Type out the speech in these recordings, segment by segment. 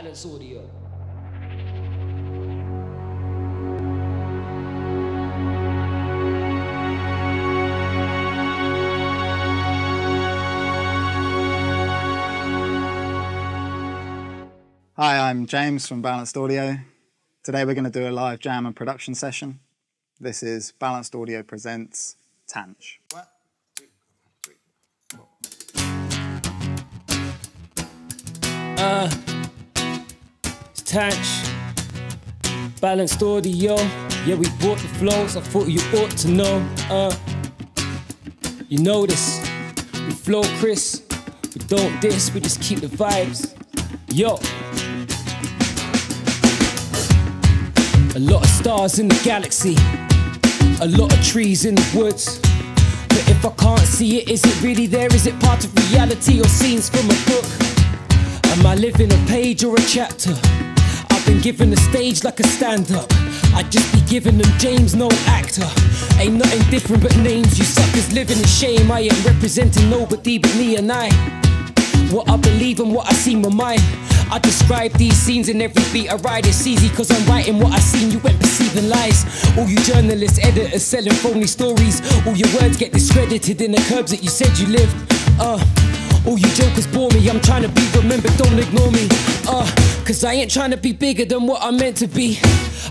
Balance Audio. Hi, I'm James from Balanced Audio. Today we're going to do a live jam and production session. This is Balanced Audio Presents Tanch. Uh, Tanch. Balanced audio. Yeah, we bought the flows. I thought you ought to know. Uh, you know this. We flow, Chris. We don't diss. We just keep the vibes. Yo. A lot of stars in the galaxy. A lot of trees in the woods. But if I can't see it, is it really there? Is it part of reality or scenes from a book? Am I living a page or a chapter? Been given a stage like a stand up. I just be giving them James, no actor. Ain't nothing different but names. You suckers living in shame. I ain't representing nobody but me and I. What I believe and what I see my mind. I describe these scenes in every beat I write. It's easy cause I'm writing what I seen. You ain't perceiving lies. All you journalists, editors selling phony stories. All your words get discredited in the curbs that you said you lived. Uh, all you jokers bore me. I'm trying to be remembered, don't ignore me. Uh, cause I ain't trying to be bigger than what I'm meant to be.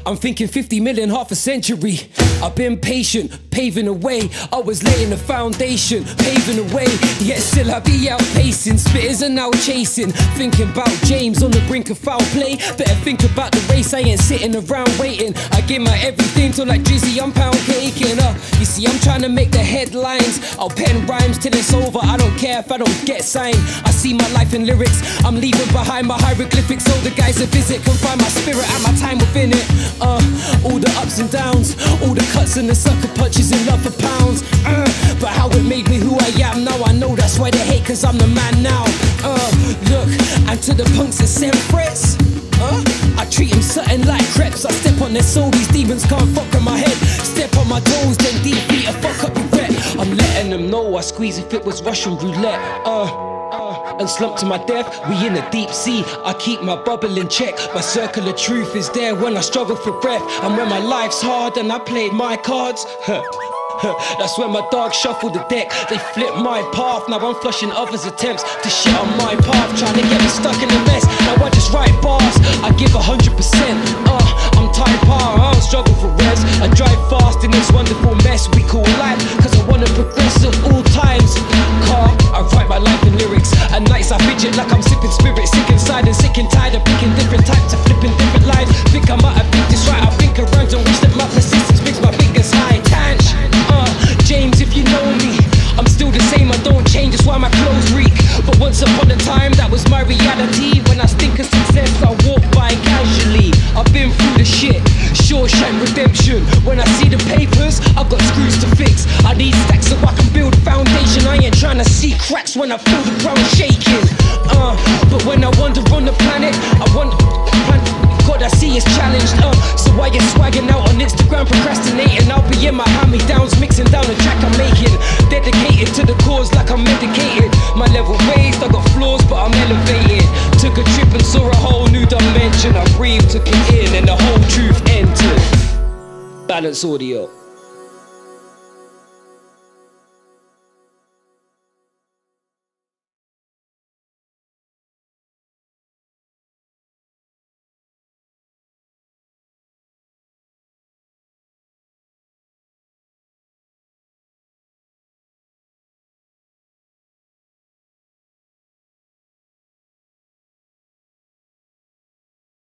I'm thinking 50 million, half a century. I've been patient, paving a way. I was laying the foundation, paving a way. Yet still I be out pacing. Spitters are now chasing. Thinking about James on the brink of foul play. Better think about the race. I ain't sitting around waiting. I give my everything to like Drizzy, I'm pound caking. Uh, I'm trying to make the headlines. I'll pen rhymes till it's over. I don't care if I don't get signed. I see my life in lyrics. I'm leaving behind my hieroglyphics so the guys that visit can find my spirit and my time within it. Uh, all the ups and downs, all the cuts and the sucker punches and love for pounds. Uh, but how it made me who I am now, I know that's why they hate, cause I'm the man now. Uh, look, and to the punks that send threats. I something like crepes. I step on their soul, these demons can't fuck on my head. Step on my toes, then defeat a fuck up regret. I'm letting them know I squeeze if it was Russian roulette. Uh, uh, and slump to my death, we in a deep sea. I keep my bubble in check. My circle of truth is there when I struggle for breath. And when my life's hard and I played my cards. That's when my dogs shuffle the deck. They flip my path. Now I'm flushing others' attempts to shit on my path. Trying to get me stuck in the mess. Now I just write bars. I give a hundred percent. Uh, I'm power. I don't struggle for res. I drive fast in this wonderful mess we call life. Cause I wanna progress at all times. Car, I write my life in lyrics. At nights I fidget like I'm sipping spirit. Sick was my reality. When I think of success, I walk by casually. I've been through the shit. Shawshank Redemption. When I see the papers, I've got screws to fix. I need stacks so I can build foundation. I ain't trying to see cracks when I feel the ground shaking. Uh, but when I wander on the planet, I wonder. God, I see it's challenged. Uh, so why you swagging out on Instagram, procrastinating? I'll be in my hand-me-downs, mixing down took it in, and the whole truth entered. Balance audio.